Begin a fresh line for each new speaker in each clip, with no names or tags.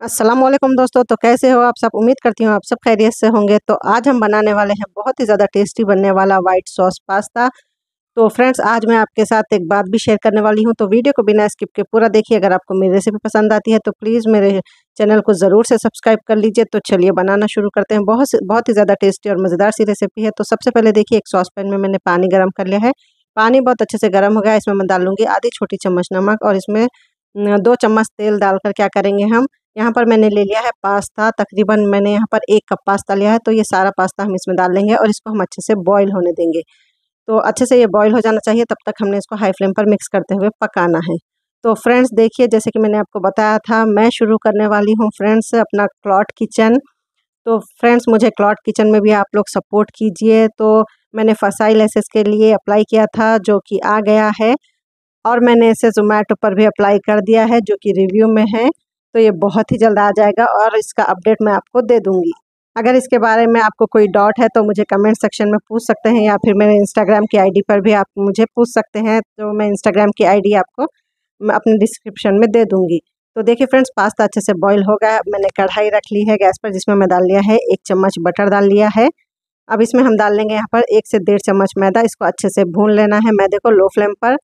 वालेकुम दोस्तों तो कैसे हो आप सब? उम्मीद करती हूँ आप सब खैरियत से होंगे। तो आज हम बनाने वाले हैं बहुत ही ज़्यादा टेस्टी बनने वाला वाइट सॉस पास्ता तो फ्रेंड्स आज मैं आपके साथ एक बात भी शेयर करने वाली हूँ। तो वीडियो को बिना स्किप के पूरा देखिए, अगर आपको मेरी रेसिपी पसंद आती है तो प्लीज़ मेरे चैनल को ज़रूर से सब्सक्राइब कर लीजिए। तो चलिए बनाना शुरू करते हैं। बहुत बहुत ही ज़्यादा टेस्टी और मज़ेदार सी रेसिपी है। तो सबसे पहले देखिए, एक सॉस पैन में मैंने पानी गर्म कर लिया है। पानी बहुत अच्छे से गर्म हो गया इसमें मैं डालूँगी आधी छोटी चम्मच नमक और इसमें दो चम्मच तेल डालकर क्या करेंगे हम? यहाँ पर मैंने ले लिया है पास्ता, तकरीबन मैंने यहाँ पर एक कप पास्ता लिया है तो ये सारा पास्ता हम इसमें डाल लेंगे और इसको हम अच्छे से बॉईल होने देंगे। तो अच्छे से ये बॉईल हो जाना चाहिए, तब तक हमने इसको हाई फ्लेम पर मिक्स करते हुए पकाना है। तो फ्रेंड्स देखिए, जैसे कि मैंने आपको बताया था, मैं शुरू करने वाली हूँ फ्रेंड्स अपना क्लॉट किचन तो फ्रेंड्स मुझे क्लॉट किचन में भी आप लोग सपोर्ट कीजिए। तो मैंने फसाई लेसेस के लिए अप्लाई किया था, जो कि आ गया है, और मैंने इसे जोमेटो पर भी अप्लाई कर दिया है, जो कि रिव्यू में है। तो ये बहुत ही जल्द आ जाएगा और इसका अपडेट मैं आपको दे दूँगी। अगर इसके बारे में आपको कोई डाउट है तो मुझे कमेंट सेक्शन में पूछ सकते हैं या फिर मेरे इंस्टाग्राम की आईडी पर भी आप मुझे पूछ सकते हैं तो मैं इंस्टाग्राम की आईडी आपको मैं अपने डिस्क्रिप्शन में दे दूँगी। तो देखिए फ्रेंड्स पास्ता अच्छे से बॉईल हो गया। मैंने कढ़ाई रख ली है, गैस पर जिसमें मैं डाल लिया है एक चम्मच बटर डाल लिया है। अब इसमें हम डाल लेंगे यहाँ पर एक से डेढ़ चम्मच मैदा। इसको अच्छे से भून लेना है मैदे को लो फ्लेम पर।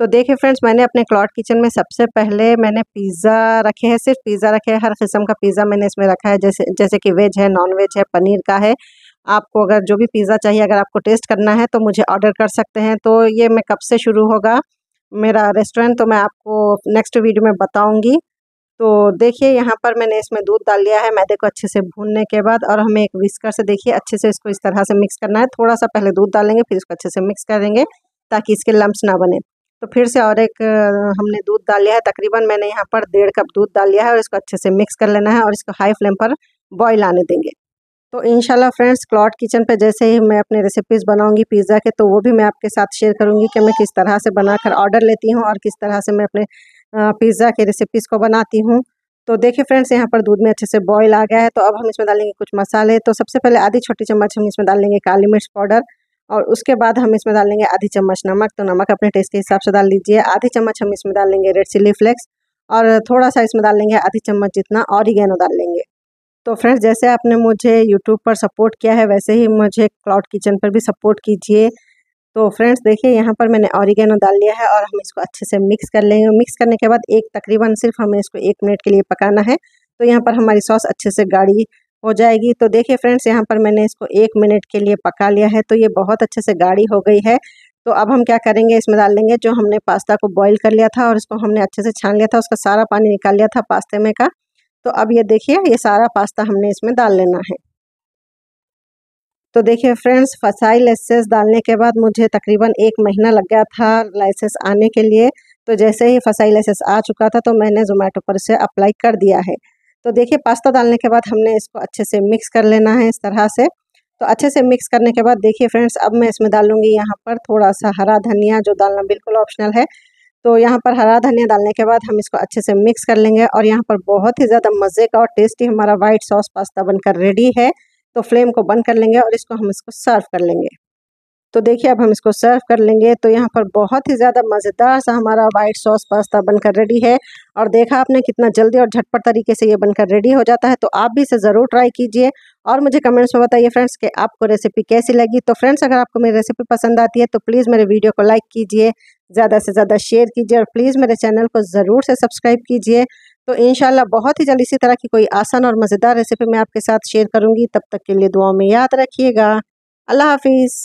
तो देखिए फ्रेंड्स, मैंने अपने क्लॉट किचन में सबसे पहले मैंने पिज़्ज़ा रखे हैं, सिर्फ़ पिज़्ज़ा रखे हैं। हर किस्म का पिज़्ज़ा मैंने इसमें रखा है, जैसे जैसे कि वेज है नॉन वेज है, पनीर का है। आपको अगर जो भी पिज़्ज़ा चाहिए, अगर आपको टेस्ट करना है तो मुझे ऑर्डर कर सकते हैं। तो ये मैं कब से शुरू होगा, मेरा रेस्टोरेंट तो मैं आपको नेक्स्ट वीडियो में बताऊँगी। तो देखिए, यहाँ पर मैंने इसमें दूध डाल लिया है, मैदे को अच्छे से भूनने के बाद, और हमें एक विस्कर से देखिए, अच्छे से इसको इस तरह से मिक्स करना है। थोड़ा सा पहले दूध डालेंगे, फिर इसको अच्छे से मिक्स करेंगे, ताकि इसके लम्ब ना बने। तो फिर से और एक हमने दूध डाल लिया है। तकरीबन मैंने यहाँ पर डेढ़ कप दूध डाल लिया है और इसको अच्छे से मिक्स कर लेना है और इसको हाई फ्लेम पर बॉयल आने देंगे। तो इनशाला फ्रेंड्स क्लॉट किचन पे जैसे ही मैं अपने रेसिपीज़ बनाऊँगी पिज़्ज़ा के तो वो भी मैं आपके साथ शेयर करूँगी कि मैं किस तरह से बनाकर ऑर्डर लेती हूँ और किस तरह से मैं अपने पिज़्ज़ा के रेसिपीज़ को बनाती हूँ। तो देखिए फ्रेंड्स यहाँ पर दूध में अच्छे से बॉईल आ गया है। तो अब हम इसमें डालेंगे कुछ मसाले। तो सबसे पहले आधी छोटी चम्मच हम इसमें डालेंगे काली मिर्च पाउडर। और उसके बाद हम इसमें डालेंगे आधी चम्मच नमक। तो नमक अपने टेस्ट के हिसाब से डाल लीजिए। आधी चम्मच हम इसमें डाल लेंगे रेड चिली फ्लेक्स और थोड़ा सा इसमें डाल लेंगे आधी चम्मच जितना ऑरिगेनो डाल लेंगे। तो फ्रेंड्स जैसे आपने मुझे यूट्यूब पर सपोर्ट किया है, वैसे ही मुझे क्लाउड किचन पर भी सपोर्ट कीजिए। तो फ्रेंड्स देखिए, यहाँ पर मैंने ऑरिगेनो डाल लिया है और हम इसको अच्छे से मिक्स कर लेंगे। मिक्स करने के बाद एक तकरीबन सिर्फ़ हमें इसको एक मिनट के लिए पकाना है। तो यहाँ पर हमारी सॉस अच्छे से गाढ़ी हो जाएगी। तो देखिए फ्रेंड्स, यहाँ पर मैंने इसको एक मिनट के लिए पका लिया है तो ये बहुत अच्छे से गाढ़ी हो गई है। तो अब हम क्या करेंगे, इसमें डाल देंगे जो हमने पास्ता को बॉईल कर लिया था और इसको हमने अच्छे से छान लिया था, उसका सारा पानी निकाल लिया था पास्ते में का। तो अब ये देखिए, ये सारा पास्ता हमने इसमें डाल लेना है। तो देखिए फ्रेंड्स फसाई लाइसेंस डालने के बाद मुझे तकरीबन एक महीना लग गया था लाइसेंस आने के लिए। तो जैसे ही फसाई लाइसेंस आ चुका था तो मैंने जोमेटो पर से अप्लाई कर दिया है। तो देखिए, पास्ता डालने के बाद हमने इसको अच्छे से मिक्स कर लेना है इस तरह से। तो अच्छे से मिक्स करने के बाद देखिए फ्रेंड्स अब मैं इसमें डालूँगी यहाँ पर थोड़ा सा हरा धनिया जो डालना बिल्कुल ऑप्शनल है। तो यहाँ पर हरा धनिया डालने के बाद हम इसको अच्छे से मिक्स कर लेंगे और यहाँ पर बहुत ही ज़्यादा मज़े का और टेस्टी हमारा वाइट सॉस पास्ता बनकर रेडी है। तो फ्लेम को बंद कर लेंगे और इसको हम इसको सर्व कर लेंगे। तो देखिए, अब हम इसको सर्व कर लेंगे। तो यहाँ पर बहुत ही ज़्यादा मज़ेदार सा हमारा वाइट सॉस पास्ता बनकर रेडी है। और देखा आपने कितना जल्दी और झटपट तरीके से ये बनकर रेडी हो जाता है। तो आप भी इसे ज़रूर ट्राई कीजिए। और मुझे कमेंट्स में बताइए फ्रेंड्स कि आपको रेसिपी कैसी लगी? तो फ्रेंड्स अगर आपको मेरी रेसिपी पसंद आती है तो प्लीज़ मेरे वीडियो को लाइक कीजिए। ज़्यादा से ज़्यादा शेयर कीजिए और प्लीज़ मेरे चैनल को ज़रूर से सब्सक्राइब कीजिए। तो इन बहुत ही जल्द इसी तरह की कोई आसान और मज़ेदार रेसिपी मैं आपके साथ शेयर करूँगी। तब तक के लिए दुआओं में याद रखिएगा। अल्लाह हाफिज़।